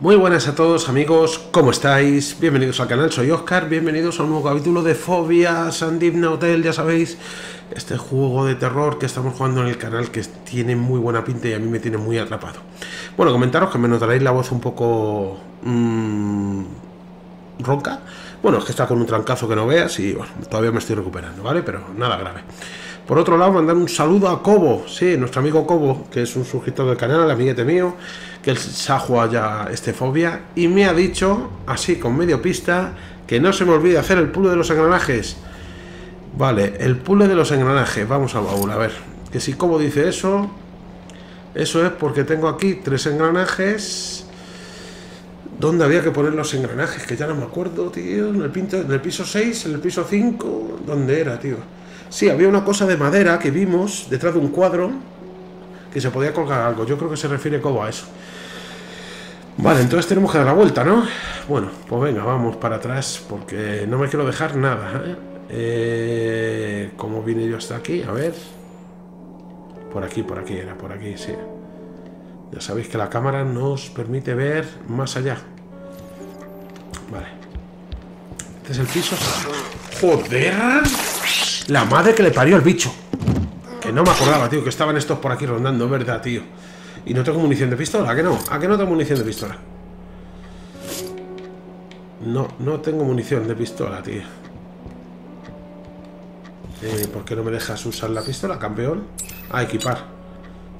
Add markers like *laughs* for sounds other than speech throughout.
Muy buenas a todos amigos, ¿cómo estáis? Bienvenidos al canal, soy Oscar, bienvenidos a un nuevo capítulo de Fobia Sandivna Hotel, ya sabéis, este juego de terror que estamos jugando en el canal que tiene muy buena pinta y a mí me tiene muy atrapado. Bueno, comentaros que me notaréis la voz un poco mmm, ronca. Bueno, es que está con un trancazo que no veas y bueno, todavía me estoy recuperando, ¿vale? Pero nada grave. Por otro lado, mandar un saludo a Cobo, sí, nuestro amigo Cobo, que es un suscriptor del canal, amiguete mío, que se ha jugado ya este fobia y me ha dicho, así con medio pista, que no se me olvide hacer el puzzle de los engranajes. Vale, el puzzle de los engranajes, vamos al baúl, a ver, que si Cobo dice eso, eso es porque tengo aquí tres engranajes. ¿Dónde había que poner los engranajes? Que ya no me acuerdo, tío. En el, en el piso 6, en el piso 5. ¿Dónde era, tío? Sí, había una cosa de madera que vimos detrás de un cuadro que se podía colgar algo. Yo creo que se refiere como a eso. Vale, entonces tenemos que dar la vuelta, ¿no? Bueno, pues venga, vamos para atrás porque no me quiero dejar nada. ¿eh? Eh, ¿Cómo vine yo hasta aquí? A ver. Por aquí, por aquí, era por aquí, sí. Ya sabéis que la cámara nos permite ver más allá. Vale. Este es el piso. ¡Joder! La madre que le parió al bicho. Que no me acordaba, tío, que estaban estos por aquí rondando, ¿verdad, tío? Y no tengo munición de pistola, ¿a que no? ¿A que no tengo munición de pistola? No, no tengo munición de pistola, tío. Eh, ¿Por qué no me dejas usar la pistola, campeón? Ah, equipar.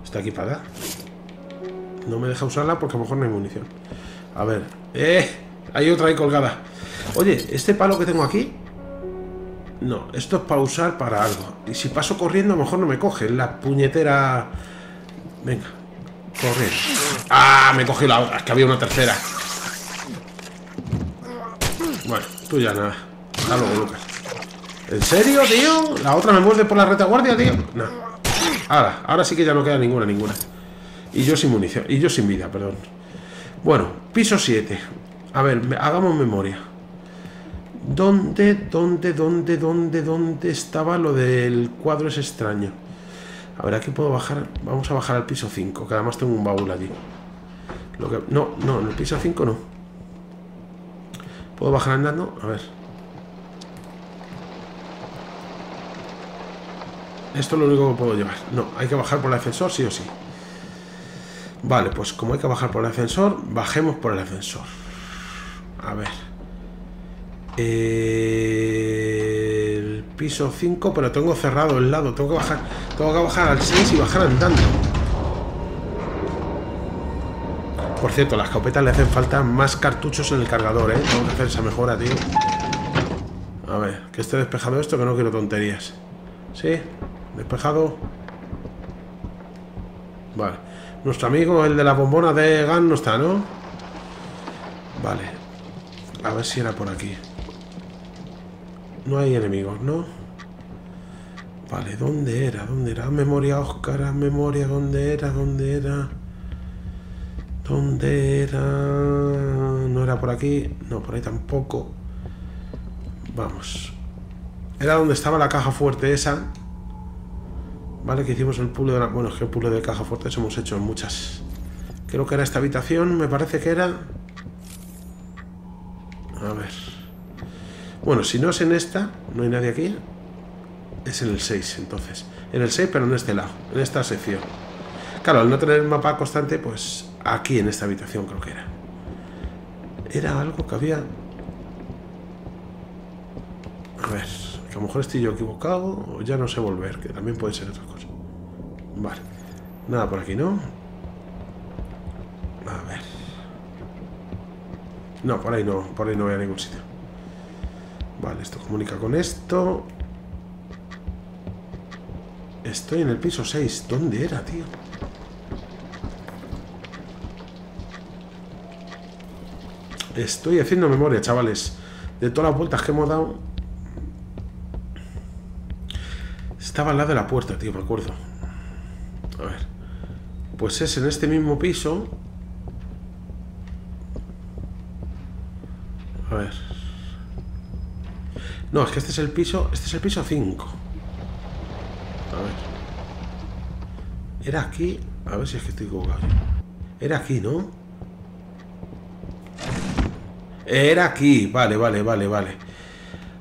Está equipada. No me deja usarla porque a lo mejor no hay munición. A ver. ¡Eh! Hay otra ahí colgada. Oye, este palo que tengo aquí no, esto es para usar para algo. Y si paso corriendo, a lo mejor no me coge. La puñetera... Venga, correr. ¡Ah! Me cogió la otra. Es que había una tercera. Bueno, tú ya nada. Hasta Lucas. ¿En serio, tío? ¿La otra me muerde por la retaguardia, tío? No. Ahora, ahora sí que ya no queda ninguna, ninguna. Y yo sin munición. Y yo sin vida, perdón. Bueno, piso 7. A ver, hagamos memoria. ¿Dónde, dónde, dónde, dónde, dónde estaba lo del cuadro es extraño? A ver, aquí puedo bajar. Vamos a bajar al piso 5, que además tengo un baúl allí. Lo que, no, no, en el piso 5 no. ¿Puedo bajar andando? A ver. Esto es lo único que puedo llevar. No, hay que bajar por el ascensor, sí o sí. Vale, pues como hay que bajar por el ascensor, bajemos por el ascensor. A ver. El piso 5, pero tengo cerrado el lado. Tengo que bajar. Tengo que bajar al 6 y bajar andando. Por cierto, las escopetas le hacen falta más cartuchos en el cargador, ¿eh? Tengo que hacer esa mejora, tío. A ver, que esté despejado esto, que no quiero tonterías. ¿Sí? Despejado. Vale. Nuestro amigo, el de la bombona de GAN, no está, ¿no? Vale. A ver si era por aquí. No hay enemigos, ¿no? Vale, ¿dónde era? ¿Dónde era? Memoria, Oscar, memoria, ¿dónde era? ¿Dónde era? ¿Dónde era? No era por aquí. No, por ahí tampoco. Vamos. Era donde estaba la caja fuerte esa. Vale, que hicimos el puzzle de la... Bueno, es que el puzzle de caja fuerte hemos hecho en muchas. Creo que era esta habitación, me parece que era... A ver... Bueno, si no es en esta, no hay nadie aquí. Es en el 6, entonces. En el 6, pero en este lado, en esta sección. Claro, al no tener mapa constante, pues aquí en esta habitación creo que era. Era algo que había... A ver, que a lo mejor estoy yo equivocado o ya no sé volver, que también puede ser otra cosa. Vale. Nada por aquí, ¿no? A ver. No, por ahí no, por ahí no voy a ningún sitio. Vale, esto comunica con esto. Estoy en el piso 6. ¿Dónde era, tío? Estoy haciendo memoria, chavales. De todas las vueltas que hemos dado. Estaba al lado de la puerta, tío, me acuerdo. A ver. Pues es en este mismo piso. A ver. No, es que este es el piso. Este es el piso 5. A ver. Era aquí. A ver si es que estoy equivocado. Era aquí, ¿no? Era aquí. Vale, vale, vale, vale.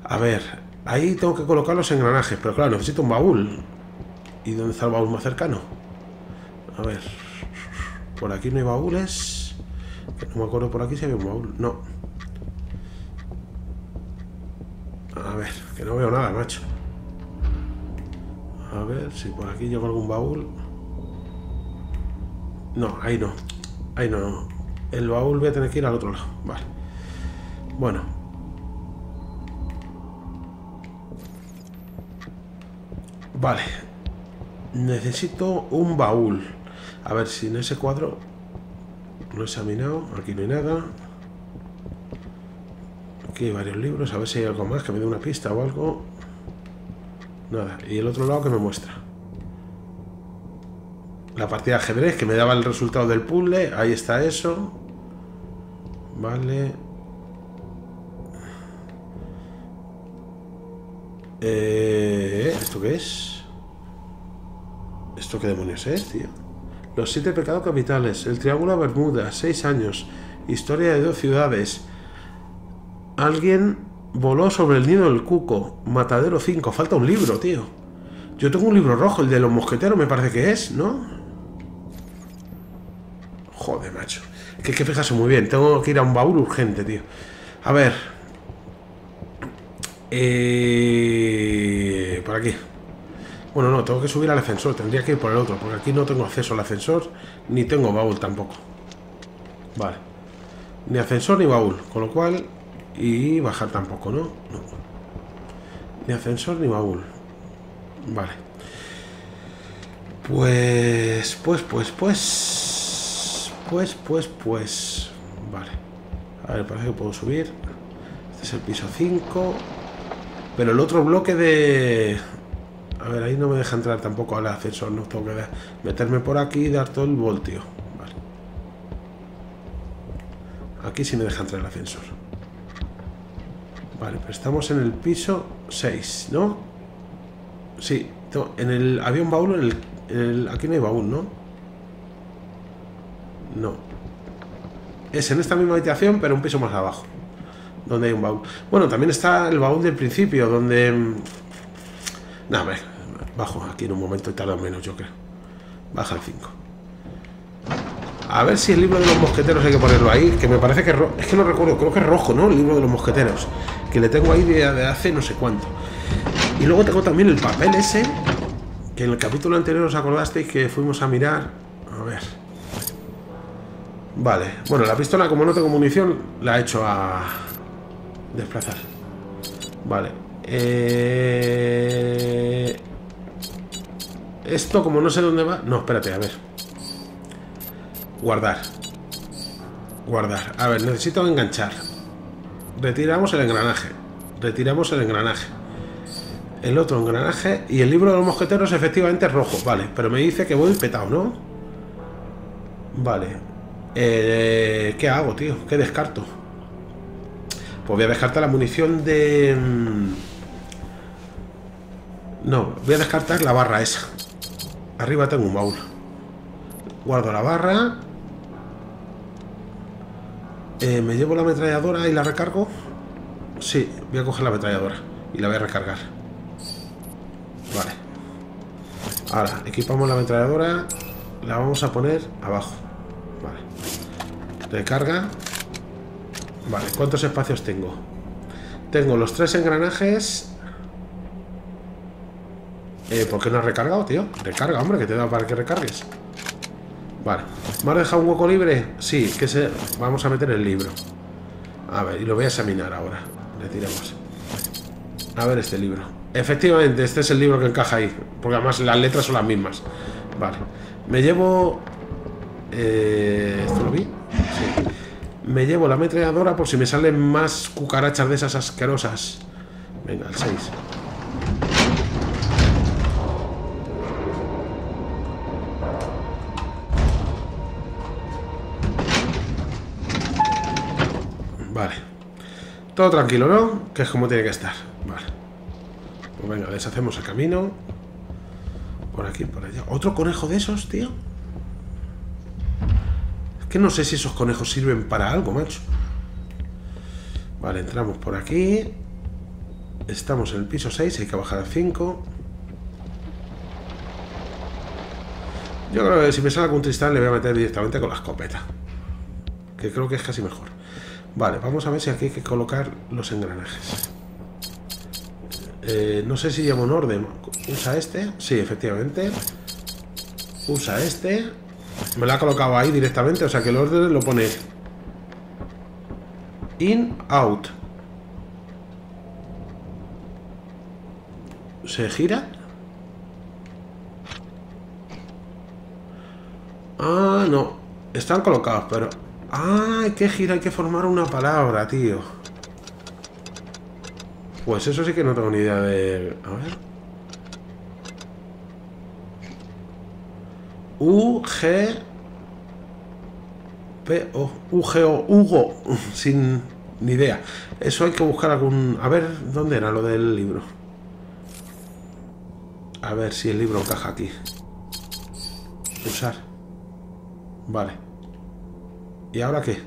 A ver, ahí tengo que colocar los engranajes, pero claro, necesito un baúl. ¿Y dónde está el baúl más cercano? A ver. Por aquí no hay baúles. No me acuerdo por aquí si había un baúl. No. A ver, que no veo nada, macho. A ver si por aquí llevo algún baúl. No, ahí no. Ahí no. El baúl voy a tener que ir al otro lado. Vale. Bueno. Vale. Necesito un baúl. A ver si en ese cuadro lo he examinado. Aquí no hay nada. Aquí hay varios libros. A ver si hay algo más que me dé una pista o algo. Nada. Y el otro lado que me muestra. La partida de ajedrez que me daba el resultado del puzzle. Ahí está eso. Vale. Eh, ¿Esto qué es? ¿Esto qué demonios es, tío? Los siete pecados capitales. El Triángulo Bermuda. Seis años. Historia de dos ciudades. Alguien voló sobre el nido del cuco. Matadero 5. Falta un libro, tío. Yo tengo un libro rojo, el de los mosqueteros me parece que es, ¿no? Joder, macho. Que hay que fijarse muy bien. Tengo que ir a un baúl urgente, tío. A ver. Eh, por aquí. Bueno, no, tengo que subir al ascensor. Tendría que ir por el otro, porque aquí no tengo acceso al ascensor, ni tengo baúl tampoco. Vale. Ni ascensor ni baúl. Con lo cual... Y bajar tampoco, ¿no? Ni ascensor ni baúl. Vale. Pues... Pues, pues, pues... Pues, pues, pues... Vale. A ver, parece que puedo subir. Este es el piso 5. Pero el otro bloque de... A ver, ahí no me deja entrar tampoco al ascensor. No tengo que meterme por aquí y dar todo el voltio. Vale. Aquí sí me deja entrar el ascensor. Vale, pero estamos en el piso 6, ¿no? Sí, en el, había un baúl en el, en el, Aquí no hay baúl, ¿no? No. Es en esta misma habitación, pero un piso más abajo. Donde hay un baúl. Bueno, también está el baúl del principio, donde... No, hombre, bajo aquí en un momento y tarda menos, yo creo. Baja el 5. A ver si el libro de los mosqueteros hay que ponerlo ahí, que me parece que es que no recuerdo, creo que es rojo, ¿no? El libro de los mosqueteros, que le tengo ahí de, de hace no sé cuánto. Y luego tengo también el papel ese, que en el capítulo anterior os acordasteis que fuimos a mirar. A ver. Vale, bueno, la pistola como no tengo munición, la he hecho a desplazar. Vale. Eh... Esto como no sé dónde va... No, espérate, a ver. Guardar. Guardar. A ver, necesito enganchar. Retiramos el engranaje. Retiramos el engranaje. El otro engranaje. Y el libro de los mosqueteros efectivamente es rojo. Vale, pero me dice que voy petado, ¿no? Vale. Eh, ¿Qué hago, tío? ¿Qué descarto? Pues voy a descartar la munición de... No, voy a descartar la barra esa. Arriba tengo un baúl. Guardo la barra. Eh, ¿Me llevo la ametralladora y la recargo? Sí, voy a coger la ametralladora y la voy a recargar. Vale. Ahora, equipamos la ametralladora. La vamos a poner abajo. Vale. Recarga. Vale, ¿cuántos espacios tengo? Tengo los tres engranajes. Eh, ¿Por qué no has recargado, tío? Recarga, hombre, que te dado para que recargues. Vale. ¿Me has dejado un hueco libre? Sí, que se... Vamos a meter el libro. A ver, y lo voy a examinar ahora. Le tiramos. A ver este libro. Efectivamente, este es el libro que encaja ahí. Porque además las letras son las mismas. Vale. Me llevo... Eh, ¿Esto lo vi? Sí. Me llevo la ametralladora por si me salen más cucarachas de esas asquerosas. Venga, el 6. Todo tranquilo, ¿no? Que es como tiene que estar. Vale. Pues venga, deshacemos el camino. Por aquí, por allá. ¿Otro conejo de esos, tío? Es que no sé si esos conejos sirven para algo, macho. Vale, entramos por aquí. Estamos en el piso 6, hay que bajar al 5. Yo creo que si me sale algún tristán le voy a meter directamente con la escopeta. Que creo que es casi mejor. Vale, vamos a ver si aquí hay que colocar los engranajes. Eh, no sé si llamo un orden. ¿Usa este? Sí, efectivamente. Usa este. Me lo ha colocado ahí directamente, o sea que el orden lo pone in, out. ¿Se gira? Ah, no. Están colocados, pero... Ah, hay que girar, hay que formar una palabra, tío. Pues eso sí que no tengo ni idea de... A ver. U, G... P, O, U, G, O, Hugo. *laughs* Sin ni idea. Eso hay que buscar algún... A ver, ¿dónde era lo del libro? A ver si el libro encaja aquí. Usar. Vale. ¿Y ahora qué?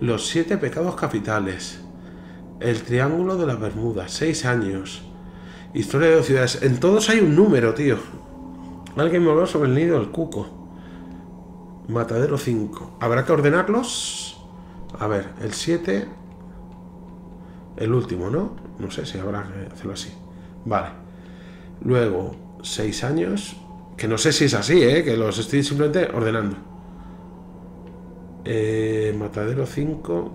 Los siete pecados capitales. El triángulo de las Bermudas. Seis años. Historia de dos ciudades. En todos hay un número, tío. Alguien me habló sobre el nido del cuco. Matadero 5. ¿Habrá que ordenarlos? A ver, el 7. El último, ¿no? No sé si habrá que hacerlo así. Vale. Luego, 6 años. Que no sé si es así, ¿eh? Que los estoy simplemente ordenando. Eh, matadero 5.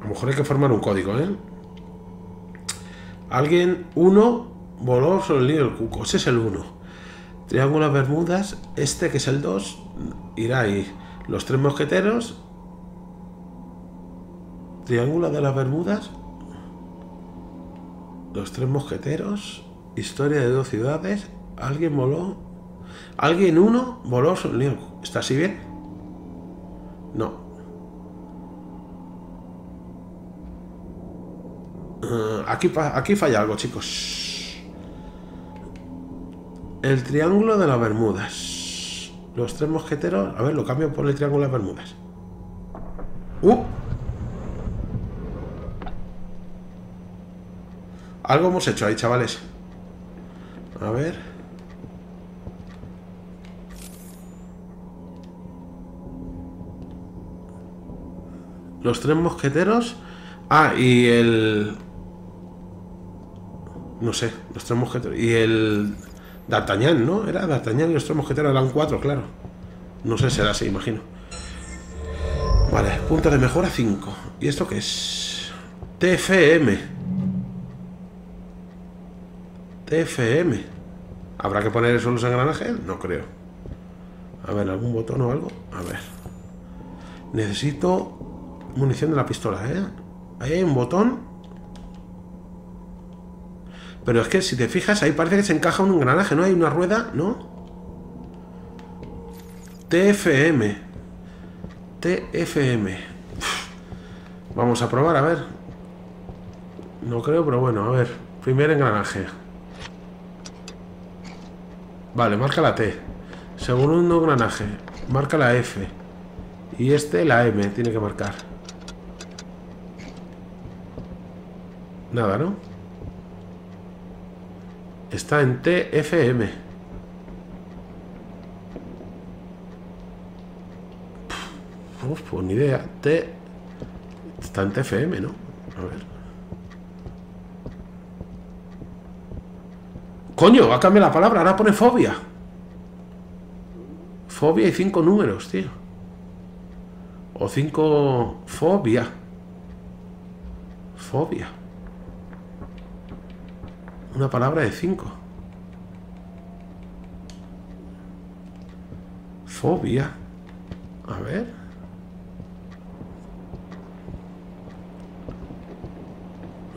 A lo mejor hay que formar un código, ¿eh? Alguien, 1, voló sobre el nido del cuco. Ese es el 1. Triángulo Bermudas, este que es el 2, irá ahí. Los tres mosqueteros. Triángulo de las Bermudas. Los tres mosqueteros. Historia de dos ciudades. Alguien voló. Alguien uno voló sobre nido. ¿Está así bien? No. Uh, aquí, aquí falla algo, chicos. El triángulo de las Bermudas. Los tres mosqueteros. A ver, lo cambio por el triángulo de las Bermudas. ¡Uh! Algo hemos hecho ahí, chavales. A ver. Los tres mosqueteros. Ah, y el. No sé, los tres mosqueteros. Y el. D'Artagnan, ¿no? Era D'Artagnan y los tres mosqueteros eran cuatro, claro. No sé, será así, imagino. Vale, punto de mejora 5. ¿Y esto qué es? TFM. TFM. ¿Habrá que poner eso en los engranajes? No creo. A ver, ¿algún botón o algo? A ver. Necesito munición de la pistola, ¿eh? Ahí hay un botón. Pero es que si te fijas, ahí parece que se encaja un engranaje, ¿no? Hay una rueda, ¿no? TFM. TFM. Vamos a probar, a ver. No creo, pero bueno, a ver. Primer engranaje. Vale, marca la T. Segundo engranaje. Marca la F. Y este la M tiene que marcar. Nada, ¿no? Está en TFM. Uf, pues ni idea. T. Está en TFM, ¿no? A ver. Coño, ha cambiado la palabra, ahora pone fobia. Fobia y cinco números, tío. O cinco... Fobia. Fobia. Una palabra de cinco. Fobia. A ver.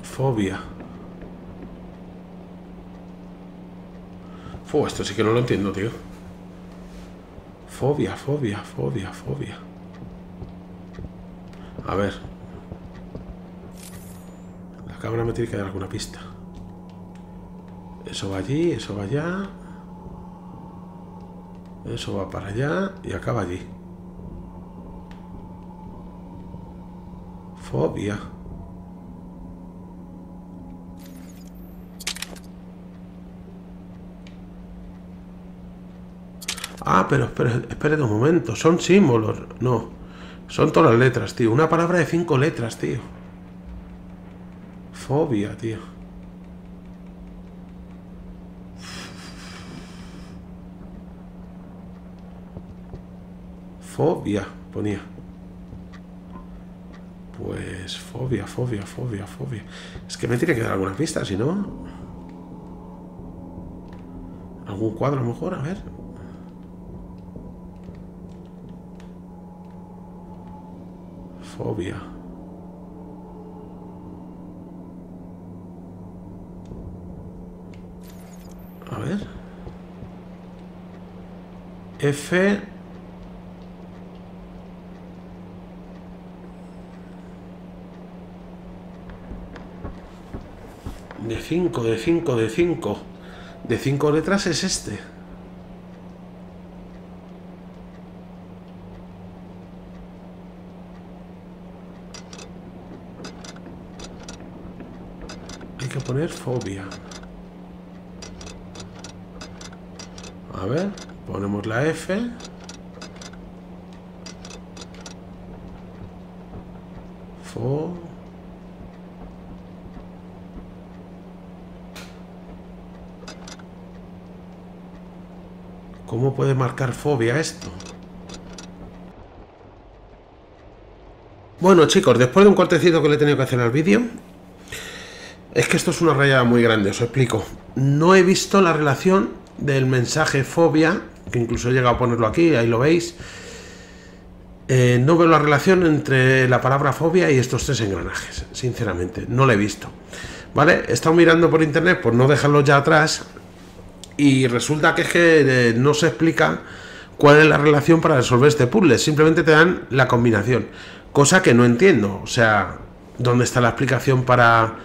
Fobia. Fo, esto sí que no lo entiendo, tío. Fobia, fobia, fobia, fobia. A ver. La cámara me tiene que dar alguna pista. Eso va allí, eso va allá. Eso va para allá y acaba allí. Fobia. Ah, pero espere, un momento. Son símbolos. No. Son todas las letras, tío. Una palabra de cinco letras, tío. Fobia, tío. Fobia, ponía. Pues fobia, fobia, fobia, fobia. Es que me tiene que dar alguna pista, si no... ¿Algún cuadro mejor? A ver. Fobia. A ver. F. De 5, de 5, de 5. De 5 letras es este. Poner fobia. A ver, ponemos la F. Fo. ¿Cómo puede marcar fobia esto? Bueno chicos, después de un cortecito que le he tenido que hacer al vídeo, es que esto es una raya muy grande, os explico. No he visto la relación del mensaje fobia, que incluso he llegado a ponerlo aquí, ahí lo veis. Eh, no veo la relación entre la palabra fobia y estos tres engranajes, sinceramente, no lo he visto. ¿Vale? He estado mirando por internet por no dejarlo ya atrás y resulta que es que eh, no se explica cuál es la relación para resolver este puzzle, simplemente te dan la combinación, cosa que no entiendo, o sea, ¿dónde está la explicación para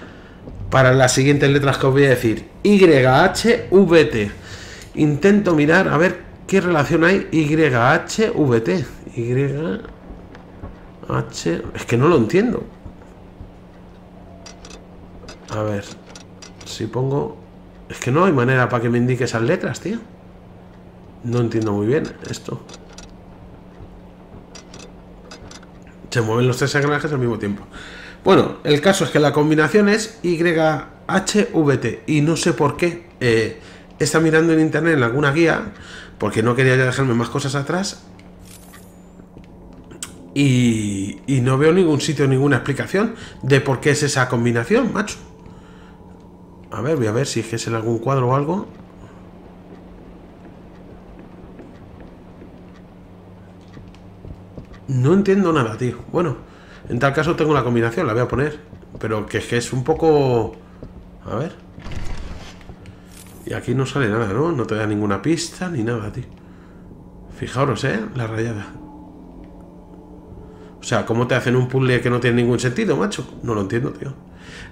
para las siguientes letras que os voy a decir. YHVT. Intento mirar a ver qué relación hay YHVT. Y H. Es que no lo entiendo. A ver. Si pongo. Es que no hay manera para que me indique esas letras, tío. No entiendo muy bien esto. Se mueven los tres engranajes al mismo tiempo. Bueno, el caso es que la combinación es YHVT y no sé por qué. Eh, está mirando en internet en alguna guía, porque no quería dejarme más cosas atrás. Y, y no veo ningún sitio, ninguna explicación de por qué es esa combinación, macho. A ver, voy a ver si es que es en algún cuadro o algo. No entiendo nada, tío. Bueno, en tal caso tengo la combinación, la voy a poner. Pero que es que es un poco... A ver. Y aquí no sale nada, ¿no? No te da ninguna pista ni nada, tío. Fijaros, ¿eh? La rayada. O sea, ¿cómo te hacen un puzzle que no tiene ningún sentido, macho? No lo entiendo, tío.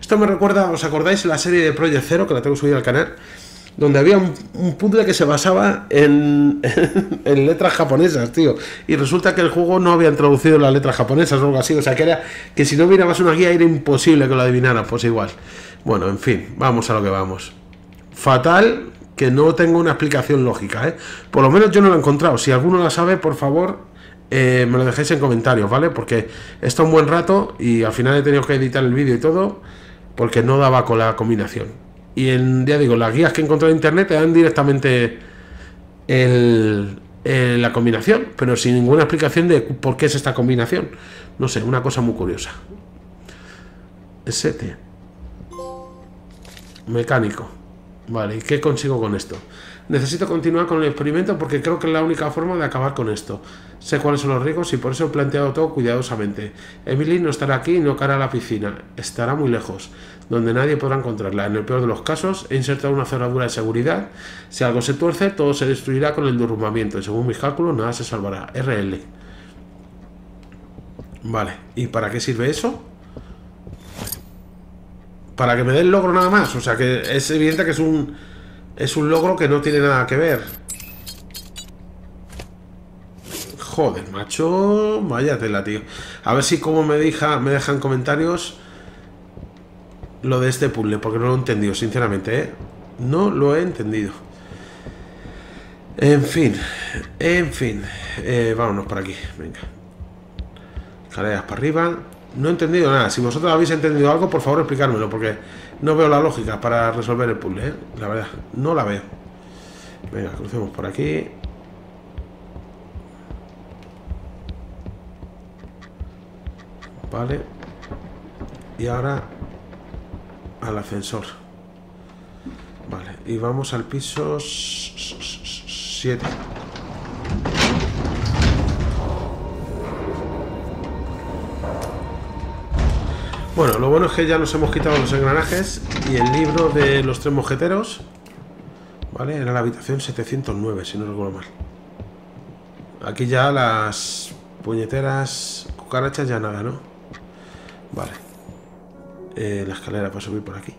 Esto me recuerda, ¿os acordáis la serie de Project Zero que la tengo subida al canal? Donde había un, puzzle que se basaba *laughs* en, letras japonesas, tío. Y resulta que el juego no había introducido las letras japonesas o algo así. O sea, que era que si no mirabas una guía era imposible que lo adivinaras, pues igual. Bueno, en fin, vamos a lo que vamos. Fatal que no tengo una explicación lógica, ¿eh? Por lo menos yo no lo he encontrado. Si alguno la sabe, por favor, eh, me lo dejéis en comentarios, ¿vale? Porque está un buen rato y al final he tenido que editar el vídeo y todo porque no daba con la combinación. Y en, ya digo, las guías que he encontrado en internet te dan directamente la combinación, pero sin ninguna explicación de por qué es esta combinación. No sé, una cosa muy curiosa. ST. Mecánico. Vale, ¿y qué consigo con esto? Necesito continuar con el experimento porque creo que es la única forma de acabar con esto. Sé cuáles son los riesgos y por eso he planteado todo cuidadosamente. Emily no estará aquí y no cara a la piscina. Estará muy lejos, donde nadie podrá encontrarla. En el peor de los casos, he insertado una cerradura de seguridad. Si algo se tuerce, todo se destruirá con el derrumbamiento. Y según mis cálculos, nada se salvará. RL. Vale, ¿y para qué sirve eso? Para que me dé el logro nada más. O sea que es evidente que es un, es un logro que no tiene nada que ver. Joder, macho. Vaya tela, tío. A ver si como me, deja, me dejan comentarios lo de este puzzle, porque no lo he entendido, sinceramente, ¿eh? No lo he entendido. En fin, en fin. Eh, vámonos por aquí, venga. Escaleras para arriba. No he entendido nada. Si vosotros habéis entendido algo, por favor explicármelo, porque no veo la lógica para resolver el puzzle, ¿eh? La verdad, no la veo. Venga, crucemos por aquí. Vale. Y ahora al ascensor. Vale, y vamos al piso 7. Bueno, lo bueno es que ya nos hemos quitado los engranajes y el libro de los tres mojeteros. Vale, era la habitación 709, si no recuerdo mal. Aquí ya las puñeteras cucarachas ya nada, ¿no? Vale. Eh, la escalera para subir por aquí.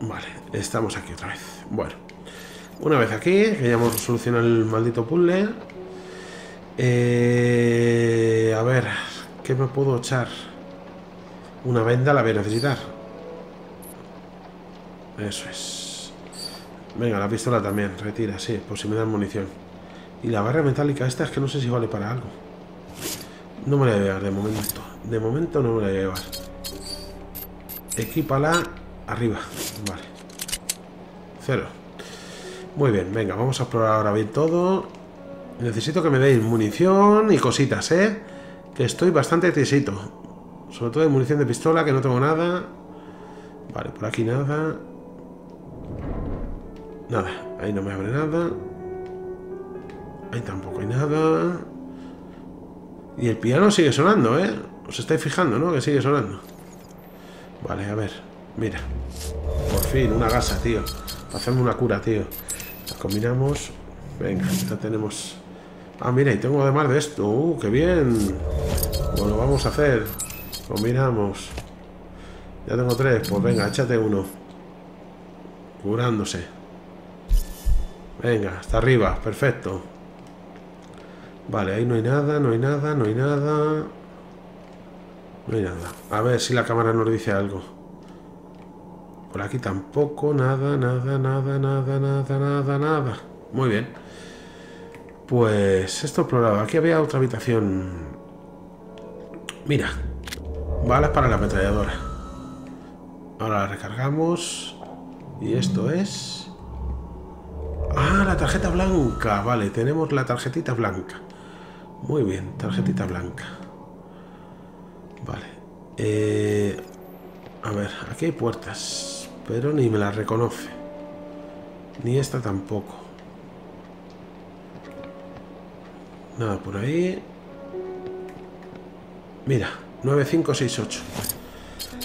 Vale, estamos aquí otra vez. Bueno, una vez aquí, que ya hemos solucionado el maldito puzzle. Eh, a ver, ¿qué me puedo echar? Una venda la voy a necesitar. Eso es. Venga, la pistola también, retira, sí, por si me dan munición. Y la barra metálica esta es que no sé si vale para algo. No me la voy a llevar de momento. De momento no me la voy a llevar. Equípala arriba. Vale. Cero. Muy bien, venga, vamos a explorar ahora bien todo. Necesito que me deis munición y cositas, ¿eh? Que estoy bastante trisito. Sobre todo de munición de pistola, que no tengo nada. Vale, por aquí nada. Nada, ahí no me abre nada. Ahí tampoco hay nada. Y el piano sigue sonando, ¿eh? Os estáis fijando, ¿no? Que sigue sonando. Vale, a ver. Mira. Por fin, una gasa, tío. Hacemos una cura, tío. La combinamos. Venga, ya tenemos... Ah, mira, y tengo además de esto. ¡Uh, qué bien! Bueno, vamos a hacer. Combinamos. Ya tengo tres. Pues venga, échate uno. Curándose. Venga, hasta arriba. Perfecto. Vale, ahí no hay nada, no hay nada, no hay nada. No hay nada. A ver si la cámara nos dice algo. Por aquí tampoco, nada, nada, nada, nada, nada, nada, nada. Muy bien. Pues esto explorado. Aquí había otra habitación. Mira. Balas para la ametralladora. Ahora la recargamos. Y esto es... Ah, la tarjeta blanca. Vale, tenemos la tarjetita blanca. Muy bien, tarjetita blanca. Vale. Eh, a ver, aquí hay puertas, pero ni me las reconoce. Ni esta tampoco. Nada por ahí. Mira, 9568.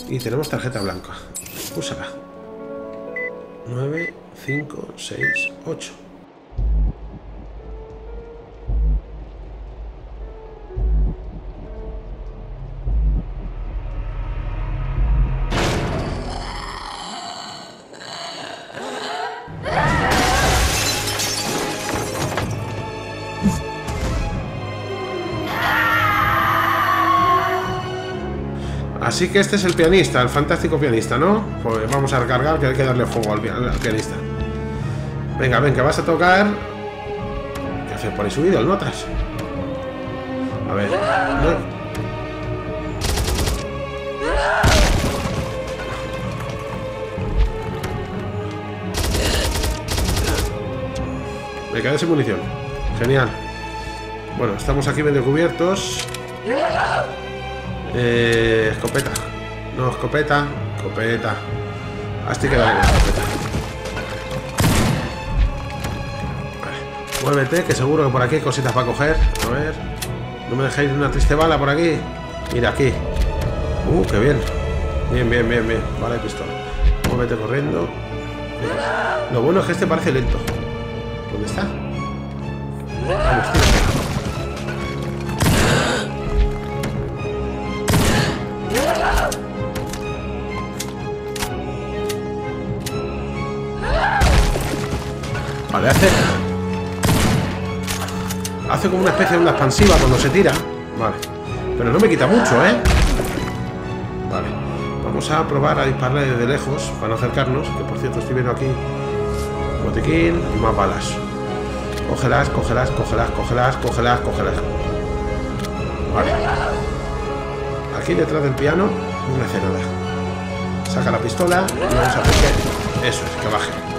Y tenemos tarjeta blanca. Úsala. 9568. Así que este es el pianista, el fantástico pianista, ¿no? Pues vamos a recargar que hay que darle fuego al, pianista. Venga, ven, que vas a tocar... ¿Qué hace por ahí subido el notas? A ver... Me quedé sin munición. Genial. Bueno, estamos aquí medio cubiertos. Eh, escopeta. No, escopeta. Escopeta. Así que dale escopeta. Muévete, que seguro que por aquí hay cositas para coger. A ver. No me dejéis una triste bala por aquí. Mira aquí. Uh, qué bien. Bien, bien, bien, bien. Vale, pistola. Muévete corriendo. Lo bueno es que este parece lento. ¿Dónde está? Como una especie de onda expansiva cuando se tira. Vale. Pero no me quita mucho, ¿eh? Vale. Vamos a probar a dispararle desde lejos para no acercarnos. Que por cierto estoy viendo aquí botiquín y más balas. Cógelas, cógelas, cógelas, cógelas, cógelas, cógelas. Vale. Aquí detrás del piano no hace nada. Saca la pistola y vamos a hacer que... Eso es, que baje.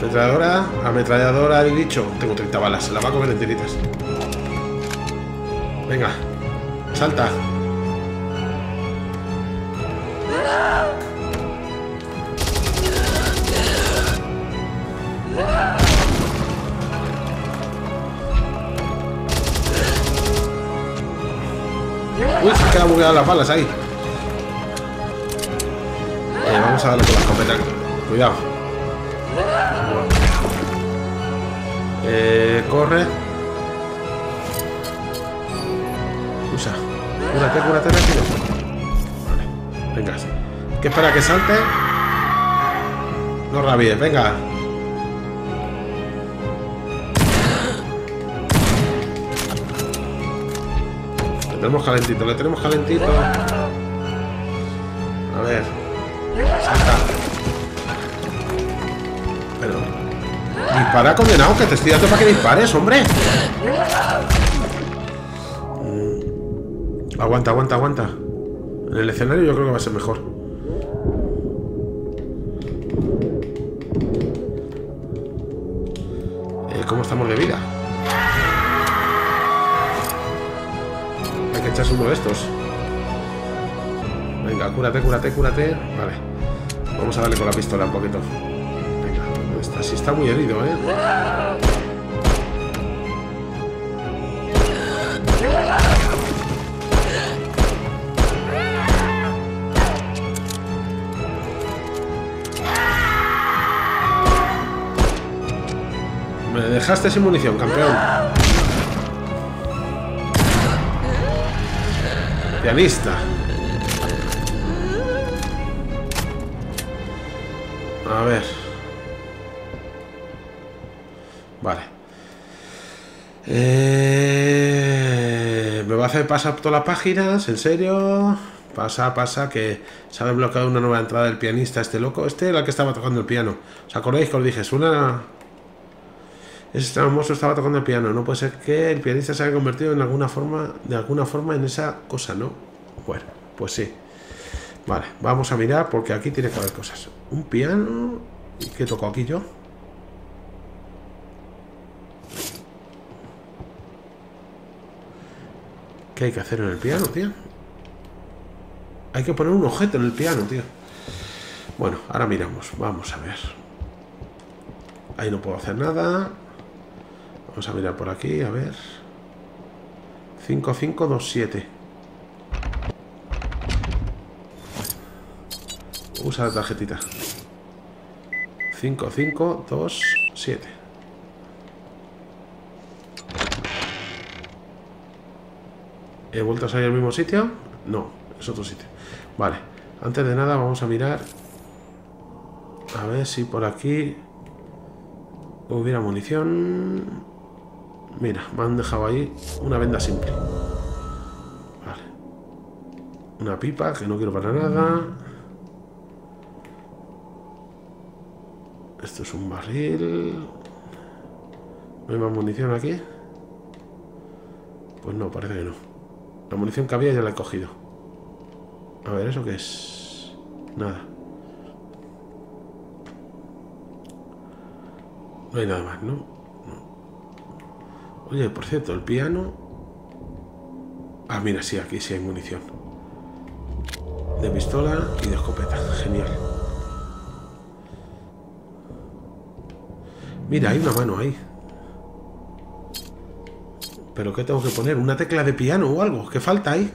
Ametralladora, ametralladora he dicho. Tengo 30 balas, la va a comer en tiritas. Venga, salta. Uy, se quedan bugueadas las balas ahí. Eh, vamos a darle con la escopeta. Cuidado. Eh, corre. Usa. Cúrate, cúrate rápido. Vale. Venga. Que espera que salte. No rabies, venga. Le tenemos calentito, le tenemos calentito. A ver. Dispara, condenado, que te estoy dando para que dispares, hombre. Aguanta, aguanta, aguanta. En el escenario yo creo que va a ser mejor. Eh, ¿Cómo estamos de vida? Hay que echarse uno de estos. Venga, cúrate, cúrate, cúrate. Vale. Vamos a darle con la pistola un poquito. Venga, ¿dónde está? Sí está muy herido, ¿eh? Me dejaste sin munición, campeón. Pianista. A ver. Vale. Eh, me va a hacer pasar todas las páginas, ¿en serio? Pasa, pasa, que se ha desbloqueado una nueva entrada del pianista, este loco. Este era el que estaba tocando el piano. ¿Os acordáis que os dije? Es una... Ese monstruo estaba tocando el piano. No puede ser que el pianista se haya convertido en alguna forma, de alguna forma en esa cosa, ¿no? Bueno, pues sí. Vale, vamos a mirar porque aquí tiene que cosas. Un piano. ¿Y qué toco aquí yo? ¿Qué hay que hacer en el piano, tío? Hay que poner un objeto en el piano, tío. Bueno, ahora miramos. Vamos a ver. Ahí no puedo hacer nada. Vamos a mirar por aquí, a ver. 5527. Usa la tarjetita. 5527. ¿He vuelto a salir al mismo sitio? No, es otro sitio. Vale, antes de nada vamos a mirar. A ver si por aquí hubiera munición. Mira, me han dejado ahí una venda simple. Vale. Una pipa que no quiero para nada. Esto es un barril. ¿No hay más munición aquí? Pues no, parece que no. La munición que había ya la he cogido. A ver, ¿eso qué es? Nada. No hay nada más, ¿no? no. Oye, por cierto, el piano... Ah, mira, sí, aquí sí hay munición. De pistola y de escopeta. Genial. Mira, hay una mano ahí. ¿Pero qué tengo que poner? ¿Una tecla de piano o algo? ¿Qué falta ahí?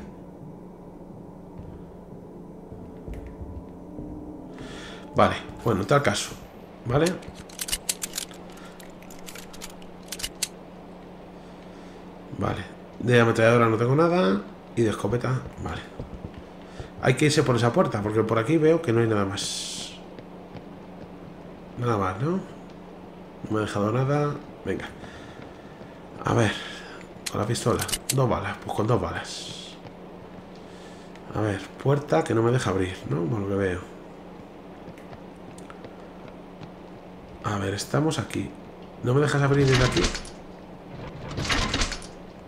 Vale, bueno, en tal caso. ¿Vale? Vale. De ametralladora no tengo nada. Y de escopeta, vale. Hay que irse por esa puerta, porque por aquí veo que no hay nada más. Nada más, ¿no? No me ha dejado nada. Venga. A ver. Con la pistola. Dos balas. Pues con dos balas. A ver. Puerta que no me deja abrir, ¿no? Por lo que veo. A ver, estamos aquí. ¿No me dejas abrir desde aquí?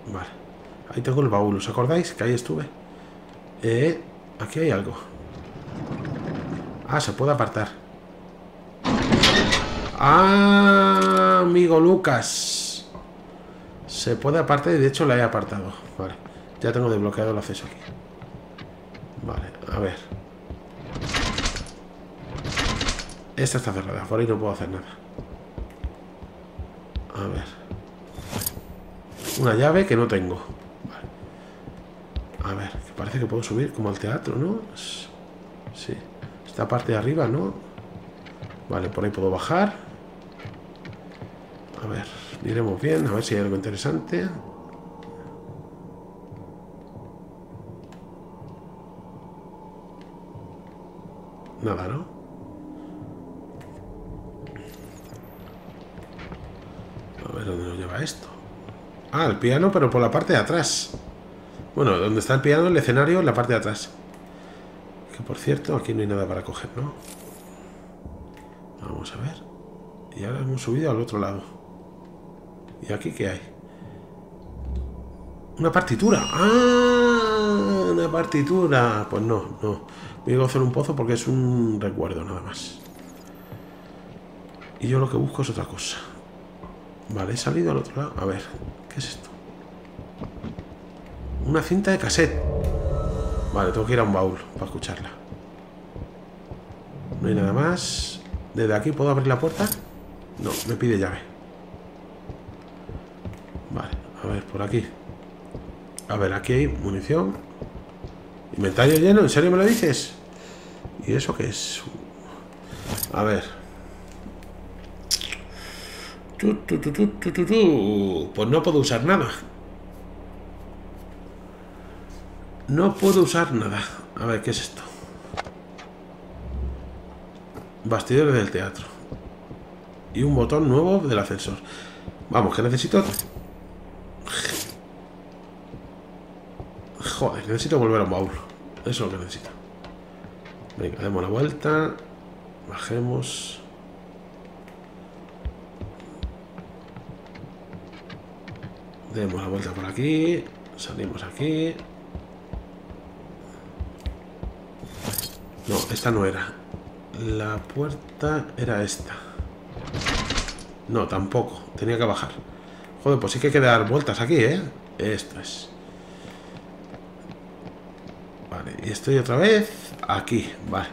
Vale. Ahí tengo el baúl. ¿Os acordáis? Que ahí estuve. Eh, aquí hay algo. Ah, se puede apartar. Ah, amigo Lucas. Se puede apartar y de hecho la he apartado. Vale. Ya tengo desbloqueado el acceso aquí. Vale, a ver. Esta está cerrada. Por ahí no puedo hacer nada. A ver. Una llave que no tengo. Vale. A ver, parece que puedo subir como al teatro, ¿no? Sí. Esta parte de arriba, ¿no? Vale, por ahí puedo bajar. A ver, miremos bien, a ver si hay algo interesante. Nada, ¿no? A ver dónde nos lleva esto. Ah, el piano, pero por la parte de atrás. Bueno, donde está el piano, el escenario, en la parte de atrás. Que por cierto, aquí no hay nada para coger, ¿no? Vamos a ver. Y ahora hemos subido al otro lado. ¿Y aquí qué hay? Una partitura. ¡Ah! Una partitura. Pues no, no. Voy a hacer un pozo porque es un recuerdo nada más. Y yo lo que busco es otra cosa. Vale, he salido al otro lado. A ver, ¿qué es esto? Una cinta de cassette. Vale, tengo que ir a un baúl para escucharla. No hay nada más. ¿Desde aquí puedo abrir la puerta? No, me pide llave. Vale, a ver, por aquí. A ver, aquí hay munición. Inventario lleno, ¿en serio me lo dices? ¿Y eso qué es? A ver. Pues no puedo usar nada. No puedo usar nada. A ver, ¿qué es esto? Bastidores del teatro. Y un botón nuevo del ascensor. Vamos, que necesito... Joder, necesito volver a un baúl. Eso es lo que necesito. Venga, demos la vuelta. Bajemos. Demos la vuelta por aquí. Salimos aquí. No, esta no era. La puerta era esta. No, tampoco. Tenía que bajar. Joder, pues sí que hay que dar vueltas aquí, ¿eh? Esto es. Vale, y estoy otra vez aquí. Vale.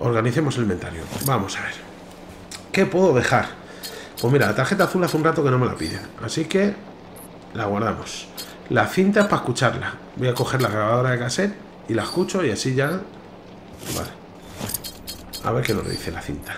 Organicemos el inventario. Vamos a ver. ¿Qué puedo dejar? Pues mira, la tarjeta azul hace un rato que no me la pide. Así que la guardamos. La cinta es para escucharla. Voy a coger la grabadora de cassette y la escucho y así ya Vale. A ver qué nos dice la cinta.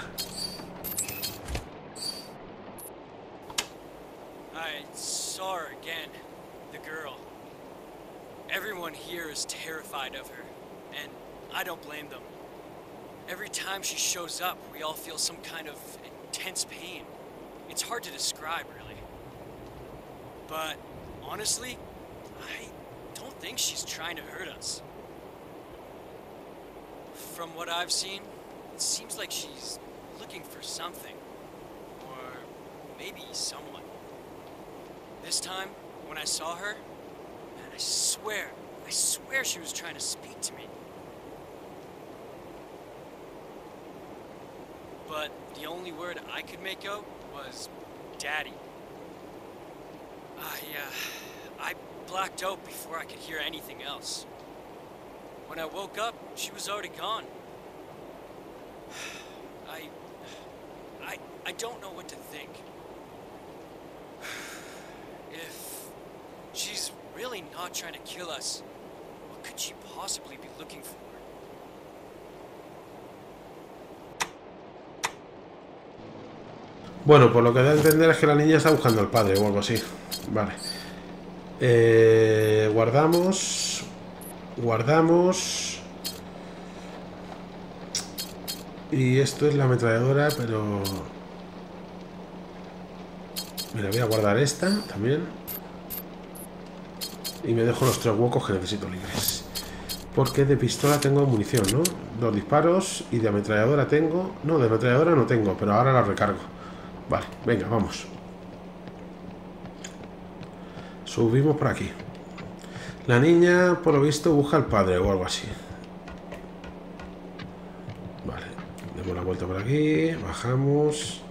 Feel some kind of intense pain. It's hard to describe, really. But honestly, I don't think she's trying to hurt us. From what I've seen, it seems like she's looking for something. Or maybe someone. This time, when I saw her, man, I swear, I swear she was trying to speak to me. But the only word I could make out was daddy. I, uh, I blacked out before I could hear anything else. When I woke up, she was already gone. *sighs* I... *sighs* I... I don't know what to think. *sighs* If she's really not trying to kill us, what could she possibly be looking for? Bueno, por lo que da a entender es que la niña está buscando al padre o algo así. Vale. Eh, guardamos. Guardamos. Y esto es la ametralladora, pero... Mira, voy a guardar esta también. Y me dejo los tres huecos que necesito libres. Porque de pistola tengo munición, ¿no? Dos disparos y de ametralladora tengo... No, de ametralladora no tengo, pero ahora la recargo. Vale, venga, vamos. Subimos por aquí. La niña, por lo visto, busca al padre o algo así. Vale, demos la vuelta por aquí, bajamos,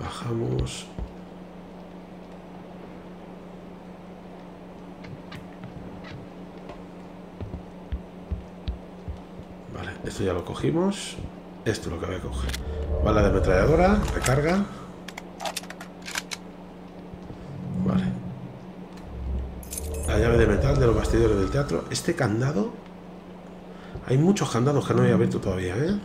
bajamos. Vale, esto ya lo cogimos. Esto es lo que voy a coger. Bala de ametralladora, recarga. Vale. La llave de metal de los bastidores del teatro. Este candado... Hay muchos candados que no he abierto todavía, ¿eh?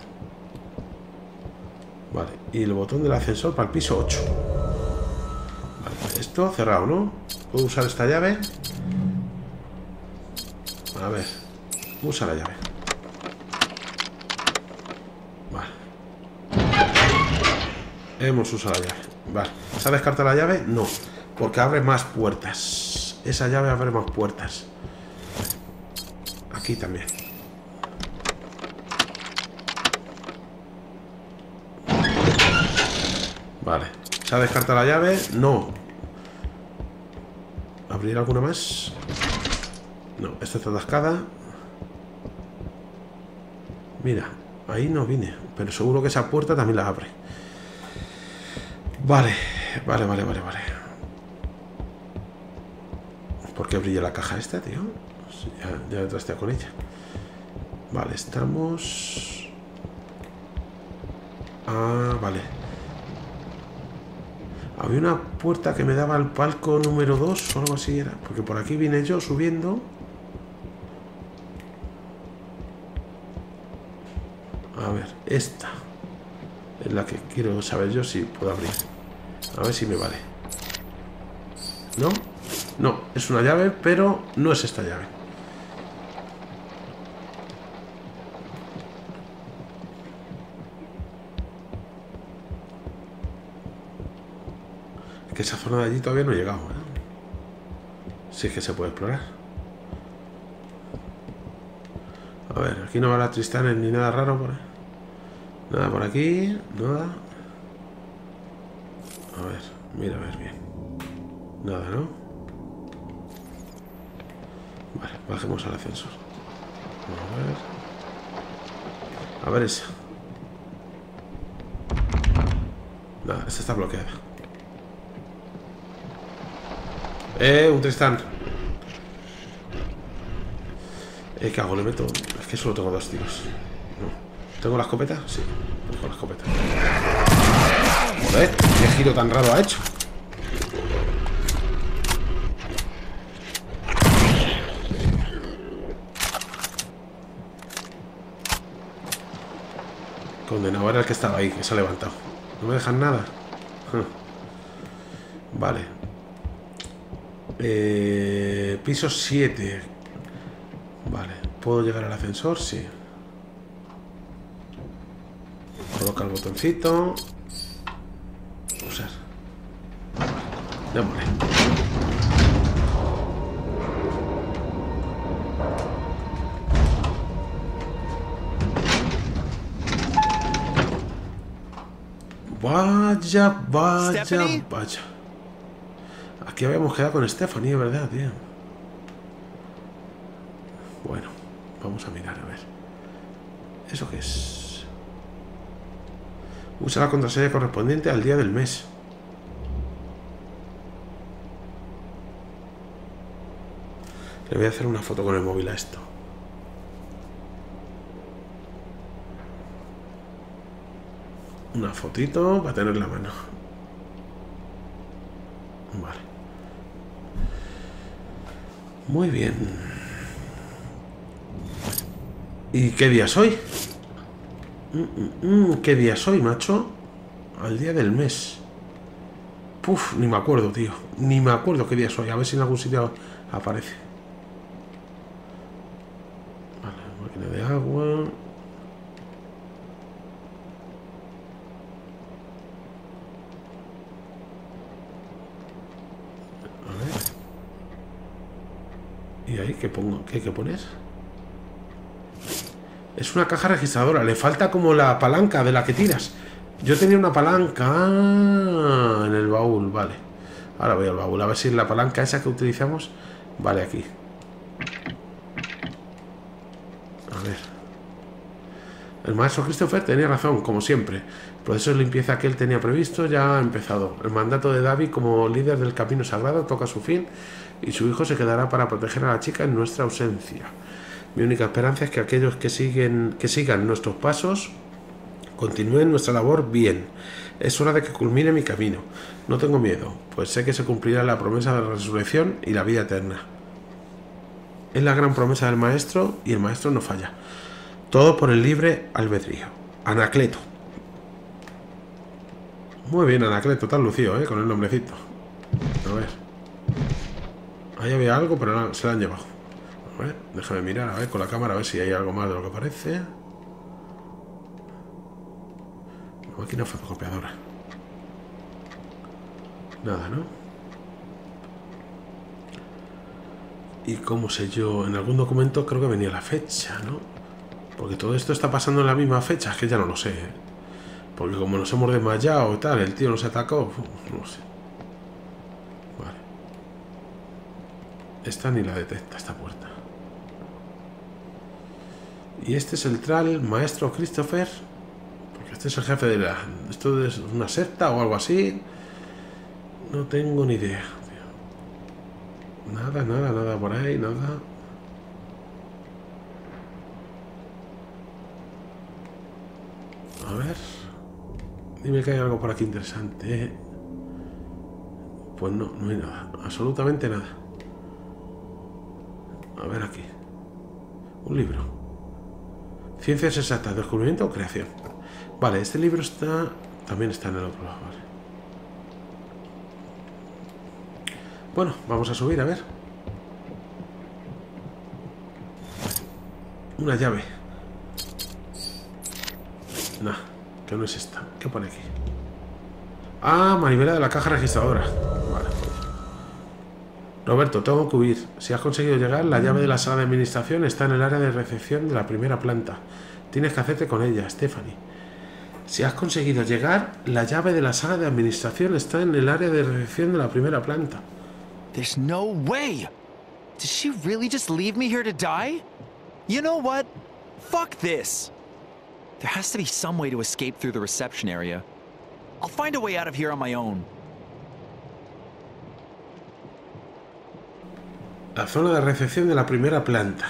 Vale. Y el botón del ascensor para el piso 8. Vale. Esto cerrado, ¿no? Puedo usar esta llave. A ver. Usa la llave. Hemos usado la llave. Vale. ¿Se ha descartado la llave? No. Porque abre más puertas. Esa llave abre más puertas. Aquí también. Vale. ¿Se ha descartado la llave? No. ¿Abrir alguna más? No, esta está atascada. Mira, ahí no vine. Pero seguro que esa puerta también la abre. Vale, vale, vale, vale, vale. ¿Por qué brilla la caja esta, tío? Ya, ya trastea con ella. Vale, estamos... Ah, vale. Había una puerta que me daba al palco número 2 o algo así era. Porque por aquí vine yo subiendo. A ver, esta. Es la que quiero saber yo si puedo abrir. A ver si me vale. ¿No? No, es una llave, pero no es esta llave. Que esa zona de allí todavía no he llegado, ¿eh? Es que se puede explorar. A ver, aquí no va la Tristana ni nada raro por ahí. Nada por aquí, nada. Mira a ver bien. Nada, ¿no? Vale, bajemos al ascensor. A ver. A ver esa. Nada, esta está bloqueada. Eh, un Tristán. Eh, ¿qué hago? Le meto. Es que solo tengo dos tiros. No. ¿Tengo la escopeta? Sí, tengo la escopeta. Joder, qué giro tan raro ha hecho. Condenado era el que estaba ahí, que se ha levantado. No me dejan nada. Vale. Eh, piso 7. Vale. ¿Puedo llegar al ascensor? Sí. Coloca el botoncito. Usar. Démosle. Vaya, vaya, Stephanie? vaya. Aquí habíamos quedado con Stephanie, ¿verdad, tío? Bueno, vamos a mirar, a ver. ¿Eso qué es? Usa la contraseña correspondiente al día del mes. Voy a hacer una foto con el móvil a esto. Una fotito para tener la mano. Vale. Muy bien. ¿Y qué día soy? Mm, mm, mm, ¿Qué día soy, macho? Al día del mes. Puf, ni me acuerdo, tío. Ni me acuerdo qué día soy. A ver si en algún sitio aparece. Vale, máquina de agua. ¿Y ahí qué? ¿Qué hay que poner? Es una caja registradora. Le falta como la palanca de la que tiras. Yo tenía una palanca en el baúl, vale. Ahora voy al baúl, a ver si la palanca esa que utilizamos... Vale, aquí. A ver. El maestro Christopher tenía razón, como siempre. El proceso de limpieza que él tenía previsto ya ha empezado. El mandato de David como líder del camino sagrado toca su fin y su hijo se quedará para proteger a la chica en nuestra ausencia. Mi única esperanza es que aquellos que, siguen, que sigan nuestros pasos continúen nuestra labor bien. Es hora de que culmine mi camino. No tengo miedo, pues sé que se cumplirá la promesa de la resurrección y la vida eterna. Es la gran promesa del maestro y el maestro no falla. Todo por el libre albedrío. Anacleto. Muy bien, Anacleto, tan lucido, ¿eh? Con el nombrecito. A ver. Ahí había algo, pero se lo han llevado. A ver, déjame mirar, a ver, con la cámara, a ver si hay algo más de lo que parece. Máquina fotocopiadora. Nada, ¿no? Y como sé yo, en algún documento creo que venía la fecha, ¿no? Porque todo esto está pasando en la misma fecha, es que ya no lo sé. ¿eh? Porque como nos hemos desmayado y tal, el tío nos atacó, no sé. Esta ni la detecta, esta puerta. Y este es el tral maestro Christopher. Porque este es el jefe de la... ¿Esto es una secta o algo así? No tengo ni idea. Nada, nada, nada por ahí, nada. A ver. Dime que hay algo por aquí interesante. Pues no, no hay nada. Absolutamente nada. A ver aquí. Un libro. Ciencias exactas, descubrimiento o creación. Vale, este libro está... También está en el otro lado, vale. Bueno, vamos a subir, a ver. Una llave. Nah, que no es esta. ¿Qué pone aquí? Ah, manivela de la caja registradora. Roberto, tengo que huir. Si has conseguido llegar, la llave de la sala de administración está en el área de recepción de la primera planta. Tienes que hacerte con ella, Stephanie. Si has conseguido llegar, la llave de la sala de administración está en el área de recepción de la primera planta. There's no way! Did she really just leave me here to die? You know what? Fuck this! There has to be some way to escape through the reception area. I'll find a way out of here on my own. La zona de recepción de la primera planta.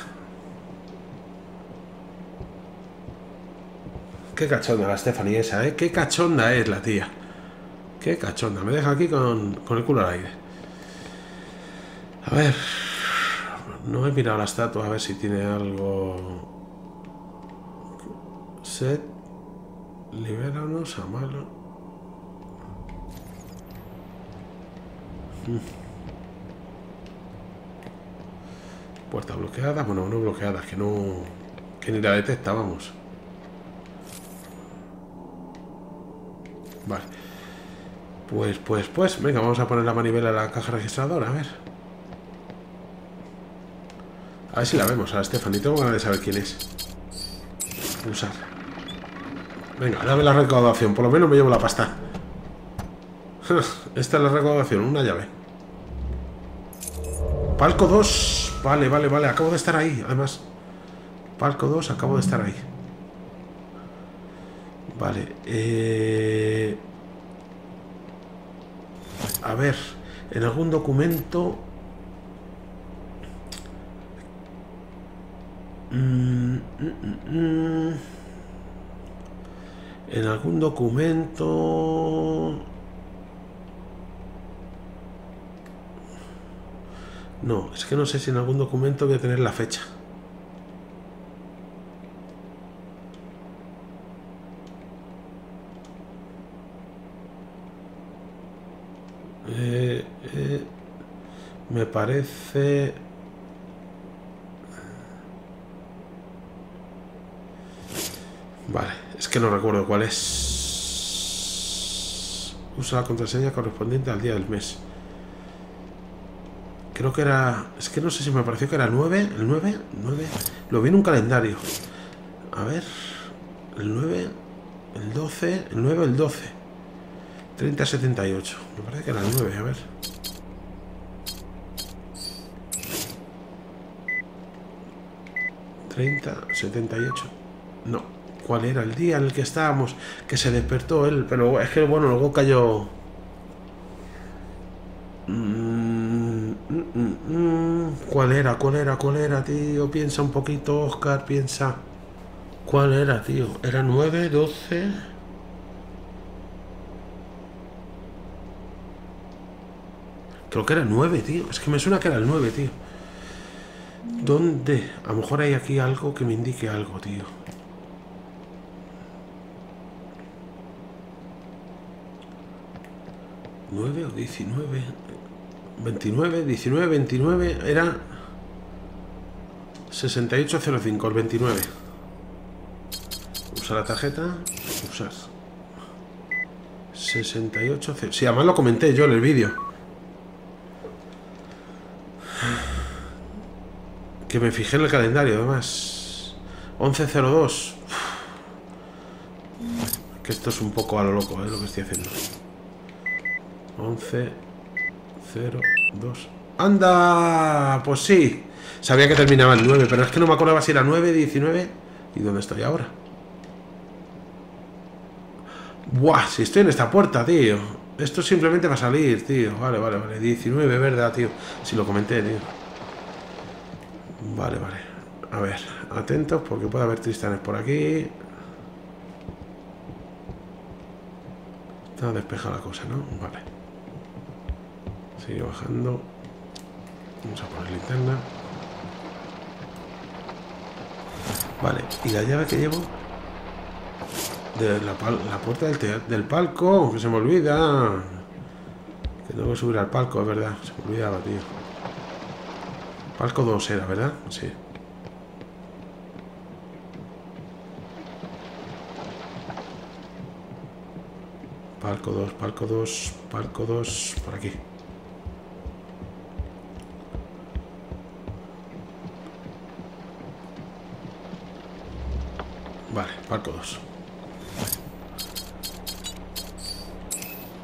Qué cachonda la Stephanie esa, ¿eh? Qué cachonda es la tía. Qué cachonda. Me deja aquí con, con el culo al aire. A ver. No he mirado la estatua a ver si tiene algo. Set. Libéranos a malo. Hmm. Puerta bloqueada. Bueno, no bloqueada, que no. Que ni la detecta, vamos. Vale. Pues, pues, pues. Venga, vamos a poner la manivela en la caja registradora, a ver. A ver si la vemos a Stephanie. Tengo ganas de saber quién es. Pulsar. Venga, dame la recaudación. Por lo menos me llevo la pasta. *laughs* Esta es la recaudación. Una llave. Palco 2. Vale, vale, vale. Acabo de estar ahí, además. Palco 2, acabo de estar ahí. Vale. Eh... A ver. En algún documento... Mm, mm, mm, en algún documento... No, es que no sé si en algún documento voy a tener la fecha. Eh, eh, me parece... Vale, es que no recuerdo cuál es. Usa la contraseña correspondiente al día del mes. Creo que era... Es que no sé si me pareció que era 9. ¿El 9? 9. Lo vi en un calendario. A ver. El 9. El 12. El 9, el 12. 3078. Me parece que era el 9. A ver. ¿30? ¿78? No. ¿Cuál era el día en el que estábamos? Que se despertó él. Pero es que, bueno, luego cayó... Mm, mm, mm, ¿Cuál era? ¿Cuál era? ¿Cuál era, tío? Piensa un poquito, Oscar, piensa. ¿Cuál era, tío? ¿Era 9, 12? Creo que era 9, tío. Es que me suena que era el 9, tío. ¿Dónde? A lo mejor hay aquí algo que me indique algo, tío. ¿9 o 19? 29, 19, 29, era 6805, el 29. Usa la tarjeta, usar. 68, sí, además lo comenté yo en el vídeo. Que me fijé en el calendario, además. 1102. Que esto es un poco a lo loco, ¿eh? Lo que estoy haciendo. 11, 0, 2. ¡Anda! Pues sí. Sabía que terminaba en 9, pero es que no me acordaba si era 9, 19. ¿Y dónde estoy ahora? Buah, si estoy en esta puerta, tío. Esto simplemente va a salir, tío. Vale, vale, vale. 19, ¿verdad, tío? Si lo comenté, tío. Vale, vale. A ver, atentos porque puede haber tristanes por aquí. Está despejada la cosa, ¿no? Vale. Sigue bajando. Vamos a poner linterna. Vale, y la llave que llevo de la, la puerta del, del palco, que se me olvida. Que tengo que subir al palco, es verdad. Se me olvidaba, tío. Palco 2 era, ¿verdad? Sí. Palco 2, palco 2, palco 2, por aquí. Palco 2.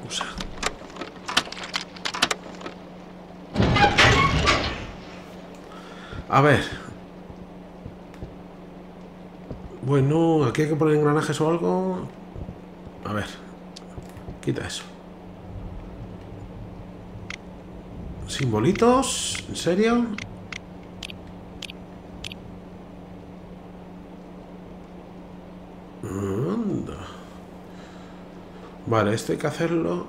Usa. A ver. Bueno, aquí hay que poner engranajes o algo. A ver. Quita eso. ¿Simbolitos? ¿En serio? Anda. Vale, esto hay que hacerlo.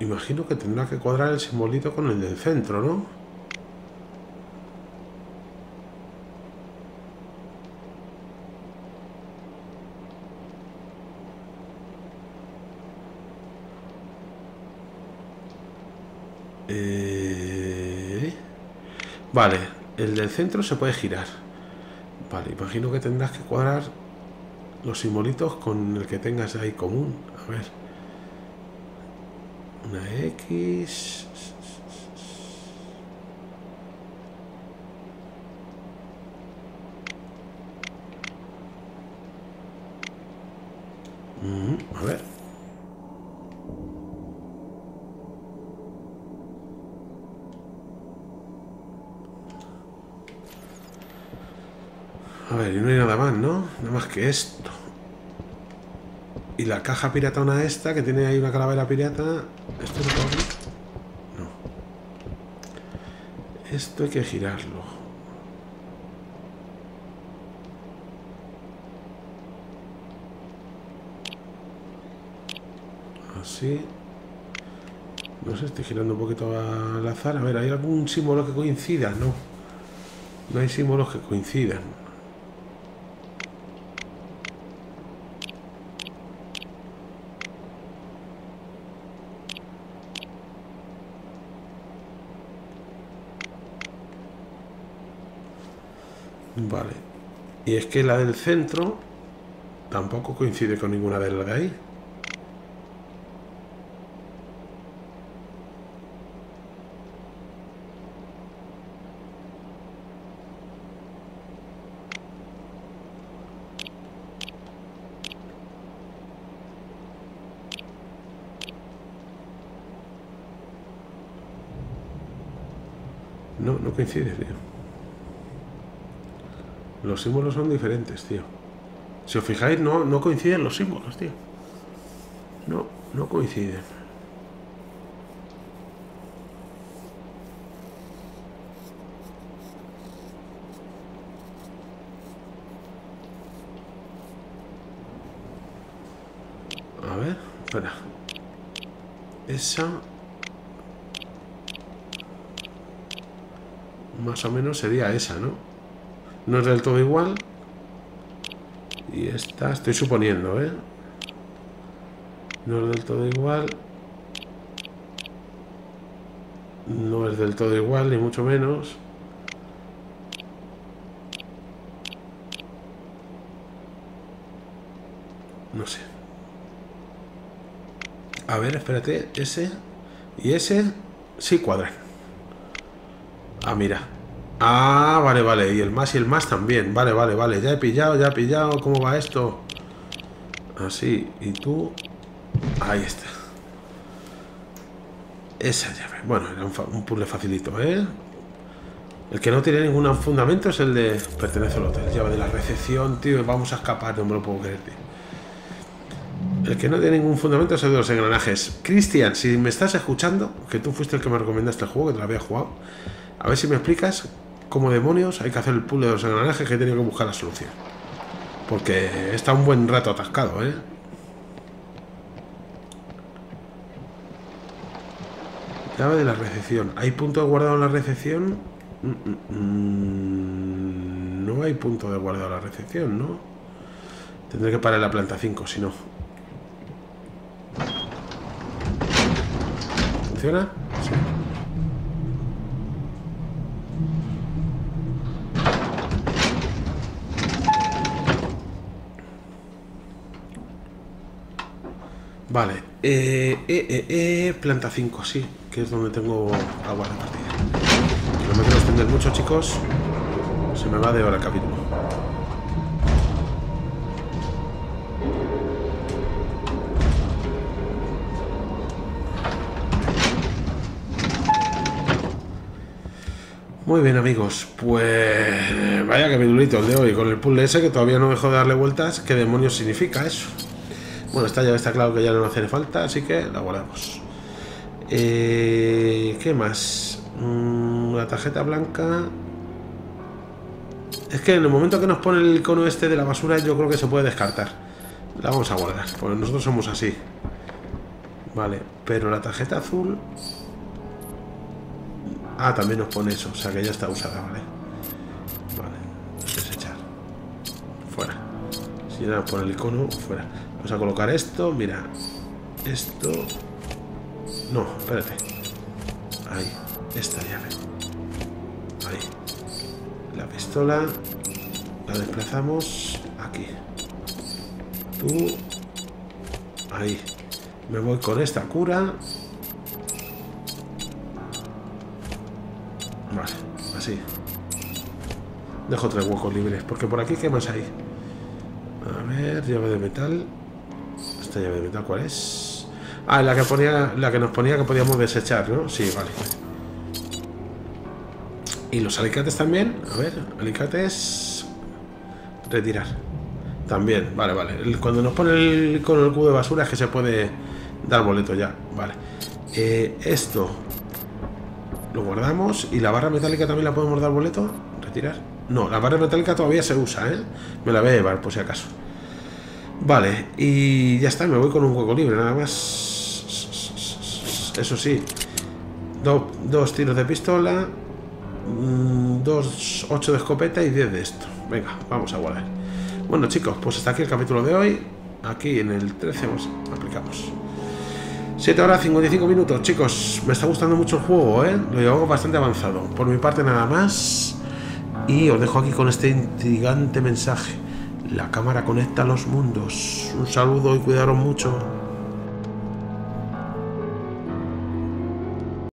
Imagino que tendrá que cuadrar el simbolito con el del centro, ¿no? Eh, vale, el del centro se puede girar. Vale, imagino que tendrás que cuadrar los simbolitos con el que tengas ahí común. A ver. Una X. Mm, a ver. A ver, y no hay nada más, ¿no? Nada más que esto. La caja piratona esta, que tiene ahí una calavera pirata... ¿Esto puede abrir? No. Esto hay que girarlo. Así. No sé, estoy girando un poquito al azar. A ver, ¿hay algún símbolo que coincida? No. No hay símbolos que coincidan. Vale. Y es que la del centro tampoco coincide con ninguna de las de ahí. No, no coincide. Los símbolos son diferentes, tío. Si os fijáis, no, no coinciden los símbolos, tío. No, no coinciden. A ver, espera. Esa... Más o menos sería esa, ¿no? No es del todo igual. Y esta, estoy suponiendo, ¿eh? No es del todo igual. No es del todo igual, ni mucho menos. No sé. A ver, espérate, ese y ese sí cuadran. Ah, mira. Ah, vale, vale. Y el más y el más también. Vale, vale, vale. Ya he pillado, ya he pillado. ¿Cómo va esto? Así. Y tú... Ahí está. Esa llave. Bueno, era un, un puzzle facilito, ¿eh? El que no tiene ningún fundamento es el de... Pertenece al hotel. Llave de la recepción, tío. Vamos a escapar, no me lo puedo creer, tío. El que no tiene ningún fundamento es el de los engranajes. Cristian, si me estás escuchando, que tú fuiste el que me recomendaste el juego, que te lo había jugado, a ver si me explicas cómo demonios hay que hacer el puzzle de los engranajes que he tenido que buscar la solución. Porque está un buen rato atascado, ¿eh? Llave de la recepción. ¿Hay punto de guardado en la recepción? Mm, mm, mm, no hay punto de guardado en la recepción, ¿no? Tendré que parar la planta 5, si no. ¿Funciona? Sí. Vale. Eh, eh, eh, eh, planta 5, sí. Que es donde tengo agua de partida. No me quiero extender mucho, chicos. Se me va de hora el capítulo. Muy bien amigos, pues vaya capitulito el de hoy con el puzzle ese que todavía no dejo de darle vueltas. ¿Qué demonios significa eso? Bueno, esta llave está claro que ya no hace falta, así que la guardamos. Eh, ¿Qué más? Mm, la tarjeta blanca... Es que en el momento que nos pone el icono este de la basura yo creo que se puede descartar. La vamos a guardar, porque nosotros somos así. Vale, pero la tarjeta azul... Ah, también nos pone eso, o sea que ya está usada, ¿vale? Vale, desechar. Fuera. Si ya nos pone el icono, fuera. Vamos a colocar esto, mira. Esto... No, espérate. Ahí, esta llave. Ahí. La pistola la desplazamos aquí. Tú... Ahí. Me voy con esta cura Vale, así. Dejo tres huecos libres, porque por aquí, ¿qué más hay? A ver, llave de metal. ¿Esta llave de metal cuál es? Ah, la que, ponía, la que nos ponía que podíamos desechar, ¿no? Sí, vale. ¿Y los alicates también? A ver, alicates... Retirar. También, vale, vale. Cuando nos pone el, con el cubo de basura es que se puede dar boleto ya. Vale. Eh, esto lo guardamos. ¿Y la barra metálica también la podemos dar boleto? ¿Retirar? No, la barra metálica todavía se usa, ¿eh? Me la voy a llevar, por si acaso. Vale, y ya está, me voy con un hueco libre, nada más. Eso sí. dos tiros de pistola. Dos, ocho de escopeta y 10 de esto. Venga, vamos a guardar. Bueno, chicos, pues hasta aquí el capítulo de hoy. Aquí en el 13 pues, aplicamos. 7 horas 55 minutos, chicos. Me está gustando mucho el juego, ¿eh? Lo llevo bastante avanzado. Por mi parte nada más. Y os dejo aquí con este intrigante mensaje. La cámara conecta los mundos. Un saludo y cuidaros mucho.